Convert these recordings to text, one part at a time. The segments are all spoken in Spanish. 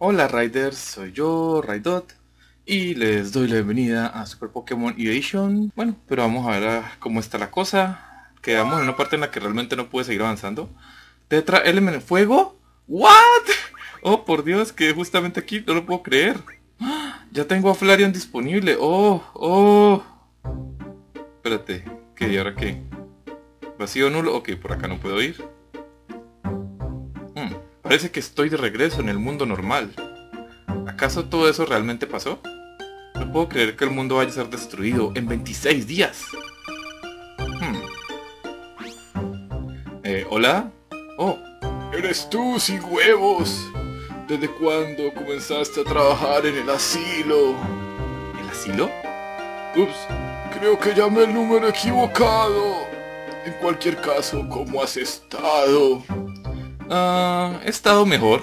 Hola Riders, soy yo, Raidot, y les doy la bienvenida a Super Pokémon Edition. Bueno, pero vamos a ver ah, cómo está la cosa. Quedamos en una parte en la que realmente no pude seguir avanzando. Tetra Element Fuego. ¿What? Oh, por Dios, que justamente aquí no lo puedo creer. Ya tengo a Flareon disponible. Oh, oh. Espérate, ¿qué? ¿Y ahora qué? ¿Vacío nulo? Ok, por acá no puedo ir. Parece que estoy de regreso en el mundo normal. ¿Acaso todo eso realmente pasó? No puedo creer que el mundo vaya a ser destruido en 26 días. Hmm. Eh, ¿Hola? Oh. Eres tú, sin huevos. ¿Desde cuándo comenzaste a trabajar en el asilo? ¿El asilo? Ups, creo que llamé el número equivocado. En cualquier caso, ¿cómo has estado? Ah, he estado mejor.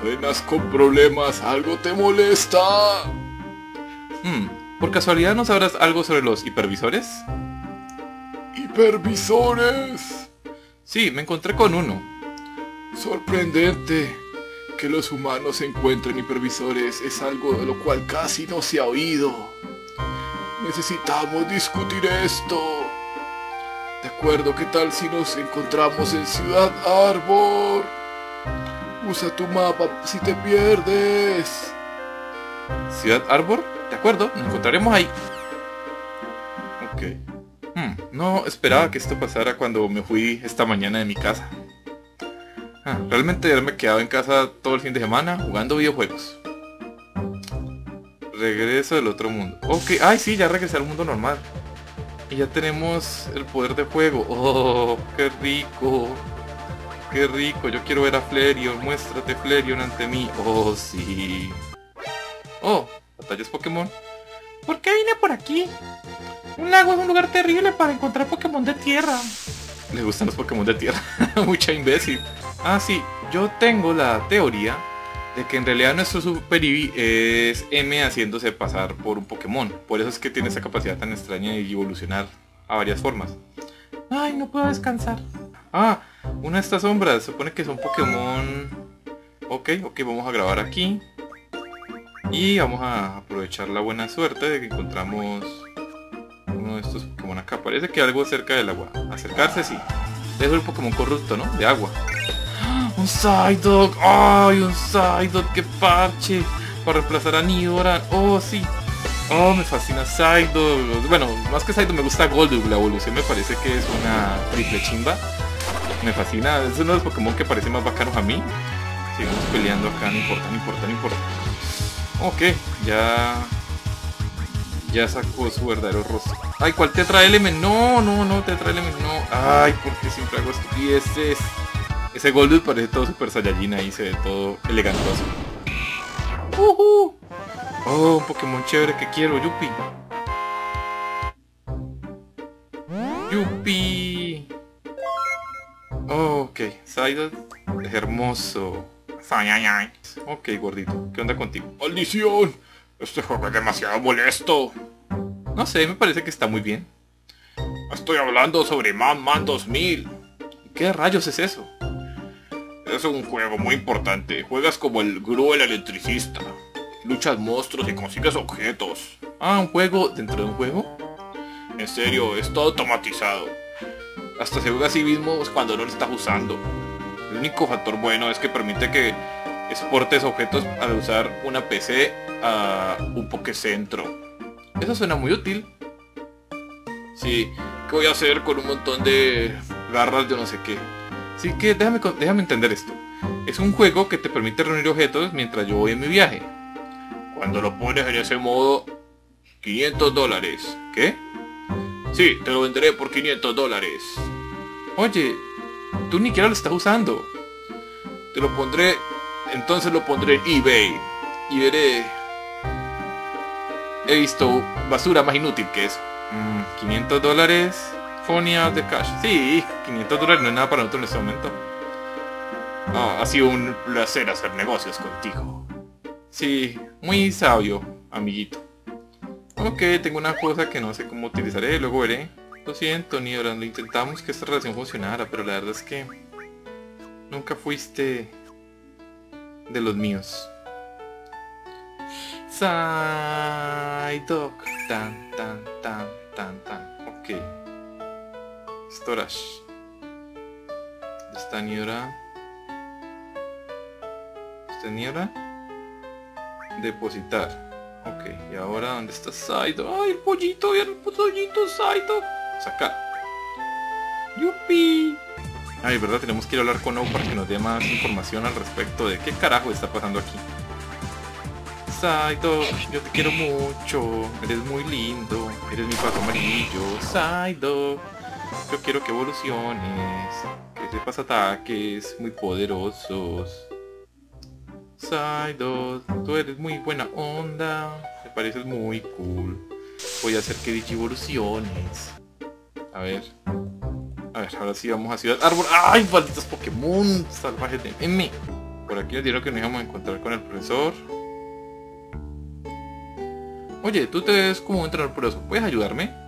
Suenas con problemas, ¿algo te molesta? Hmm, ¿por casualidad no sabrás algo sobre los hipervisores? ¿Hipervisores? Sí, me encontré con uno. Sorprendente que los humanos encuentren hipervisores es algo de lo cual casi no se ha oído. Necesitamos discutir esto. Acuerdo, ¿qué tal si nos encontramos en Ciudad Arbor? Usa tu mapa si te pierdes. ¿Ciudad Arbor? De acuerdo, nos encontraremos ahí. Ok. Hmm, no esperaba que esto pasara cuando me fui esta mañana de mi casa. Ah, realmente haberme quedado en casa todo el fin de semana jugando videojuegos. Regreso del otro mundo. Ok, ay sí, ya regresé al mundo normal. Y ya tenemos el poder de fuego. Oh, qué rico. Qué rico. Yo quiero ver a Flareon. Muéstrate Flareon ante mí. Oh, sí. Oh, batallas Pokémon. ¿Por qué vine por aquí? Un lago es un lugar terrible para encontrar Pokémon de tierra. Le gustan los Pokémon de tierra. Mucha imbécil. Ah, sí, yo tengo la teoría de que en realidad nuestro Super Eevee es M haciéndose pasar por un Pokémon. Por eso es que tiene esa capacidad tan extraña de evolucionar a varias formas. Ay, no puedo descansar. Ah, una de estas sombras. Supone que son Pokémon... Ok, ok, vamos a grabar aquí. Y vamos a aprovechar la buena suerte de que encontramos uno de estos Pokémon acá. Parece que algo cerca del agua. Acercarse, sí. Es el Pokémon corrupto, ¿no? De agua. Un Psyduck. ¡Ay, un Psyduck! ¡Qué parche! Para reemplazar a Nidoran. ¡Oh, sí! ¡Oh, me fascina Psyduck! Bueno, más que Psyduck me gusta Golduck. La evolución me parece que es una triple chimba. Me fascina. Es uno de los Pokémon que parece más bacanos a mí. Seguimos peleando acá. No importa, no importa, no importa. Ok, ya... Ya sacó su verdadero rostro. Ay, ¿cuál Tetra Element? No, no, no, Tetra Element, no. Ay, porque siempre hago estupideces. Ese Golduck parece todo super Saiyajin ahí, se ve todo elegantoso. Uh Oh, un Pokémon chévere que quiero, Yupi. Yupi. Oh, ok, Psyduck es hermoso. Ok, gordito, ¿qué onda contigo? ¡Maldición! Este juego es demasiado molesto. No sé, me parece que está muy bien. Estoy hablando sobre Man Man 2000. ¿Qué rayos es eso? Es un juego muy importante. Juegas como el Gru el electricista. Luchas monstruos y consigues objetos. Ah, un juego dentro de un juego. En serio, es todo automatizado. Hasta se juega a sí mismo cuando no lo estás usando. El único factor bueno es que permite que exportes objetos al usar una PC a un Pokécentro. Eso suena muy útil. Sí, ¿qué voy a hacer con un montón de garras de no sé qué? Así que déjame, déjame entender esto. Es un juego que te permite reunir objetos mientras yo voy en mi viaje. Cuando lo pones en ese modo, 500 dólares. ¿Qué? Sí, te lo venderé por 500 dólares. Oye, tú ni siquiera lo estás usando. Te lo pondré, entonces lo pondré en eBay. Y veré... He visto basura más inútil que eso. 500 mm, dólares Fonia de cash. Sí, 500 dólares no es nada para nosotros en este momento. Ah, ha sido un placer hacer negocios contigo. Sí, muy sabio, amiguito. Ok, tengo una cosa que no sé cómo utilizaré, luego veré. Lo siento, Nidoran, intentamos que esta relación funcionara, pero la verdad es que... Nunca fuiste... de los míos. Psyduck. Tan, tan, tan, tan, tan. Ok. Storage. Esta niebla. Esta niebla. Depositar. Ok, y ahora ¿dónde está Psyduck? ¡Ay, el pollito! ¡El pollito Psyduck! Sacar. ¡Yupi! Ay, verdad, tenemos que ir a hablar con O para que nos dé más información al respecto de qué carajo está pasando aquí. Saido, yo te quiero mucho, eres muy lindo, eres mi pato amarillo, Saido. Yo quiero que evoluciones, que sepas ataques muy poderosos. Saido, tú eres muy buena onda, me pareces muy cool. Voy a hacer que evoluciones. A ver. A ver, ahora sí vamos a Ciudad Árbol. ¡Ay, malditos Pokémon salvajes de M! Por aquí les dijeron que nos íbamos a encontrar con el profesor. Oye, tú te ves como un entrenador poderoso. ¿Puedes ayudarme?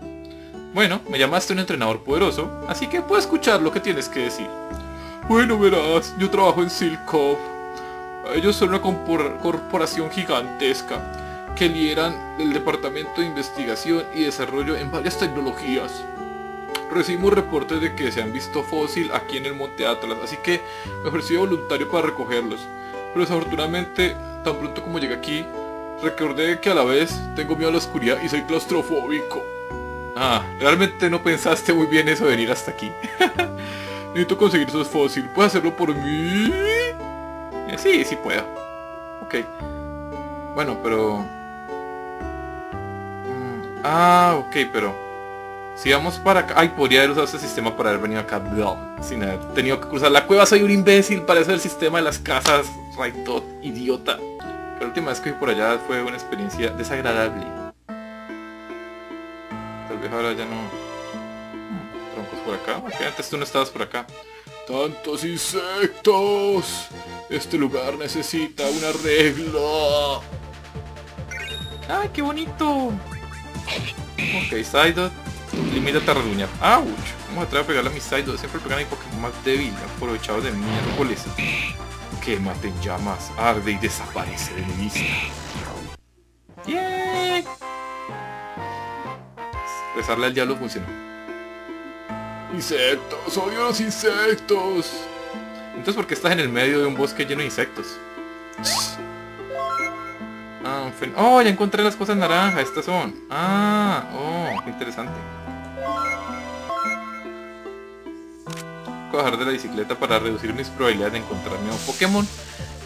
Bueno, me llamaste un entrenador poderoso, así que puedo escuchar lo que tienes que decir. Bueno, verás, yo trabajo en Silcop. Ellos son una corporación gigantesca que lideran el departamento de investigación y desarrollo en varias tecnologías recibimos reportes de que se han visto fósil aquí en el Monte Atlas, así que me ofrecí voluntario para recogerlos. Pero desafortunadamente, tan pronto como llegué aquí, recordé que a la vez tengo miedo a la oscuridad y soy claustrofóbico. Ah, realmente no pensaste muy bien eso de venir hasta aquí. Necesito conseguir esos fósiles. ¿Puedes hacerlo por mí? Eh, sí, sí puedo. Ok. Bueno, pero... Mm, ah, ok, pero... Si vamos para acá... Ay, podría haber usado ese sistema para haber venido acá. sin haber tenido que cruzar la cueva. Soy un imbécil. Parece el sistema de las casas. Raito, idiota. La última vez que fui por allá fue una experiencia desagradable. Ahora ya no... Troncos por acá. Antes tú no estabas por acá. ¡Tantos insectos! Este lugar necesita un arreglo. ¡Ay, qué bonito! Ok, Sidot. Limítate a rasguñar. ¡Auch! Vamos a tratar de pegarle a mi Saido. Siempre pegan a mi Pokémon más débil, aprovechado de miércoles. Que maten llamas, arde y desaparece de mi vista. ¡Yeah! Rezarle al diablo funcionó. Insectos, odio los insectos. Entonces, ¿por qué estás en el medio de un bosque lleno de insectos? Ah, oh, ya encontré las cosas naranjas, estas son. Ah, oh, qué interesante. bajar de la bicicleta para reducir mis probabilidades de encontrarme un Pokémon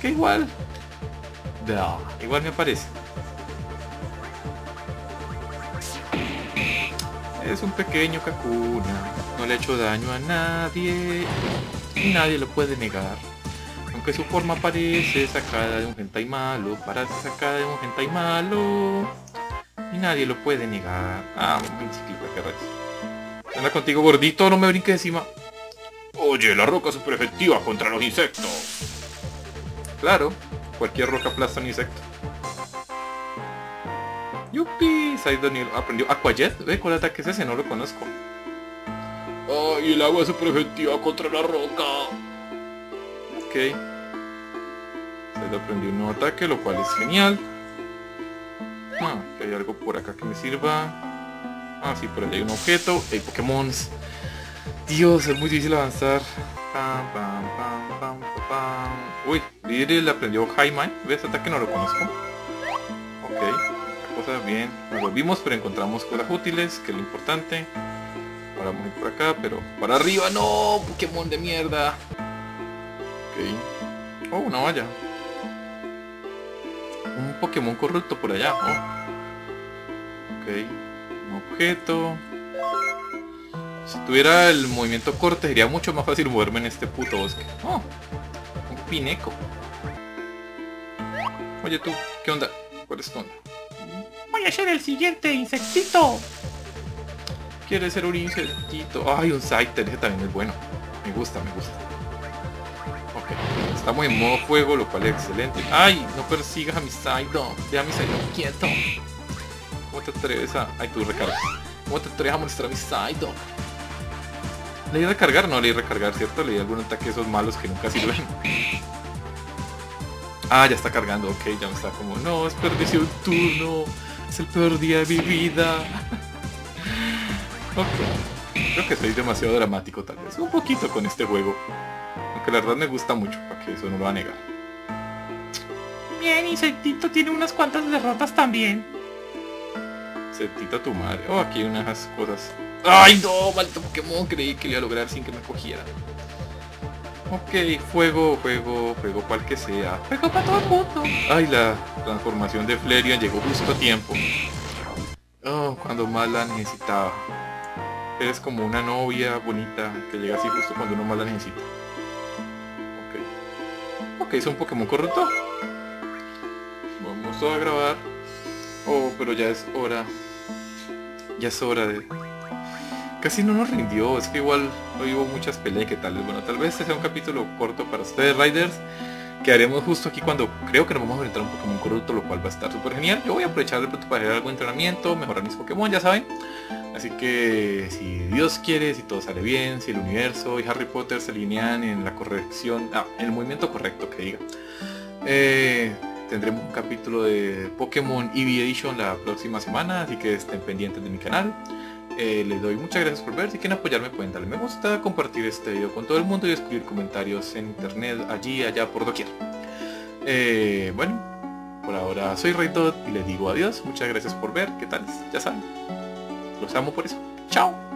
que igual igual me aparece es un pequeño Kakuna no le ha hecho daño a nadie. Y nadie lo puede negar. Aunque su forma parece sacada de un hentai malo parece sacada de un hentai malo y nadie lo puede negar. Ah bicicleta que anda contigo gordito no me brinques encima. Oye, la roca super efectiva contra los insectos. Claro, cualquier roca aplasta un insecto. Yupi, Saidonil aprendió Aquajet. ¿Ve cuál ataque es ese? No lo conozco. Ay, el agua es super efectiva contra la roca. Ok. Saido aprendió un nuevo ataque, lo cual es genial. Ah, hay algo por acá que me sirva. Ah, sí, por ahí hay un objeto. Hay Pokémon. Dios, es muy difícil avanzar. Uy, le aprendió Jaime. ¿Ves? Ataque no lo conozco. Bien. Volvimos, pero encontramos cosas útiles, que es lo importante. Ahora vamos por acá, pero para arriba, no, Pokémon de mierda. Ok. Oh, una valla. Un Pokémon corrupto por allá. Oh. Ok. Un objeto. Si tuviera el movimiento corte sería mucho más fácil moverme en este puto bosque. Oh, un pineco. Oye tú, ¿qué onda? ¿Cuál es tu onda? A ser el siguiente insectito. ¿Quieres ser un insectito? Ay, un Scyther, ese también es bueno. Me gusta, me gusta. Ok, estamos en modo fuego, lo cual es excelente. Ay, no persigas a mi Psyduck. Deja a mi Psyduck quieto. ¿Cómo te atreves a...? Ay, tú recarga. ¿Cómo te atreves a molestar a mi Psyduck? Leí recargar, no leí recargar, ¿cierto? Leí algún ataque esos malos que nunca sirven. Ah, ya está cargando, ok, ya me está como, no, desperdicio un turno, es el peor día de mi vida. ok, creo que soy demasiado dramático tal vez, un poquito con este juego. Aunque la verdad me gusta mucho, para que eso no lo va a negar. Bien, y Sectito tiene unas cuantas derrotas también. Sectito tu madre. Oh, aquí hay unas cosas. ¡Ay, no! Maldito Pokémon, creí que lo iba a lograr sin que me cogiera. Ok, fuego, fuego, fuego cual que sea. Juego para todo el mundo. Ay, la transformación de Flareon llegó justo a tiempo. Oh, cuando más la necesitaba. Eres como una novia bonita que llega así justo cuando uno más la necesita. Ok. Ok, es un Pokémon corrupto. Vamos a grabar. Oh, pero ya es hora. Ya es hora de... Casi no nos rindió, es que igual hoy hubo muchas peleas que tal vez, bueno, tal vez sea un capítulo corto para ustedes, Riders, que haremos justo aquí cuando creo que nos vamos a enfrentar un Pokémon corrupto, lo cual va a estar súper genial. Yo voy a aprovechar pronto para hacer algo entrenamiento, mejorar mis Pokémon, ya saben. Así que si Dios quiere, si todo sale bien, si el universo y Harry Potter se alinean en la corrección, ah, en el movimiento correcto que diga. Eh, tendremos un capítulo de Pokémon Eevee Edition la próxima semana, así que estén pendientes de mi canal. Eh, les doy muchas gracias por ver. Si quieren apoyarme pueden darle me gusta, compartir este video con todo el mundo y escribir comentarios en internet, allí, allá, por doquier. Eh, bueno, por ahora soy Raytot y les digo adiós. Muchas gracias por ver. ¿Qué tal? Ya saben. Los amo por eso. Chao.